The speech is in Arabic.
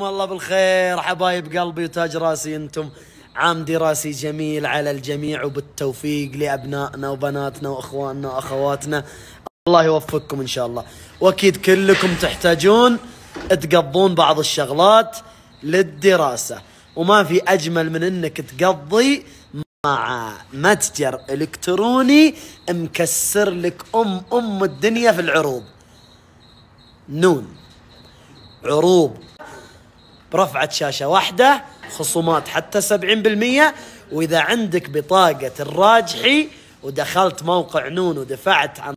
مساكم الله بالخير حبايب قلبي وتاج راسي أنتم. عام دراسي جميل على الجميع وبالتوفيق لأبنائنا وبناتنا وإخواننا وأخواتنا. الله يوفقكم إن شاء الله. وأكيد كلكم تحتاجون تقضون بعض الشغلات للدراسة. وما في أجمل من إنك تقضي مع متجر إلكتروني مكسر لك أم أم الدنيا في العروض. نون. عروض. برفعة شاشة واحدة خصومات حتى 70% وإذا عندك بطاقة الراجحي ودخلت موقع نون ودفعت عن